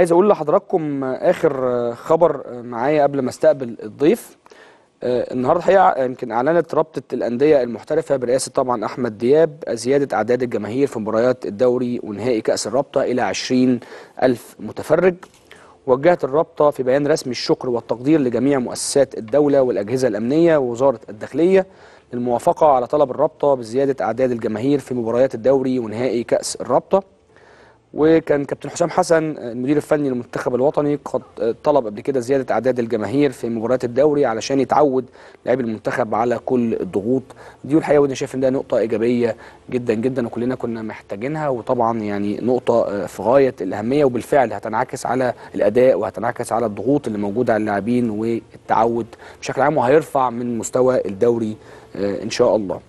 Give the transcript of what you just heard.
عايز أقول لحضراتكم اخر خبر معايا قبل ما استقبل الضيف. النهارده الحقيقة يمكن اعلنت رابطة الاندية المحترفة برئاسة طبعا أحمد دياب زيادة أعداد الجماهير في مباريات الدوري ونهائي كأس الرابطة إلى 20 ألف متفرج. وجهت الرابطة في بيان رسمي الشكر والتقدير لجميع مؤسسات الدولة والأجهزة الأمنية ووزارة الداخلية للموافقة على طلب الرابطة بزيادة أعداد الجماهير في مباريات الدوري ونهائي كأس الرابطة. وكان كابتن حسام حسن المدير الفني للمنتخب الوطني قد طلب قبل كده زيادة أعداد الجماهير في مباريات الدوري علشان يتعود لاعبي المنتخب على كل الضغوط دي. والحقيقة وأنا شايف إن ده نقطة إيجابية جدا جدا وكلنا كنا محتاجينها. وطبعا يعني نقطة في غاية الأهمية وبالفعل هتنعكس على الأداء وهتنعكس على الضغوط اللي موجودة على اللاعبين والتعود بشكل عام وهيرفع من مستوى الدوري إن شاء الله.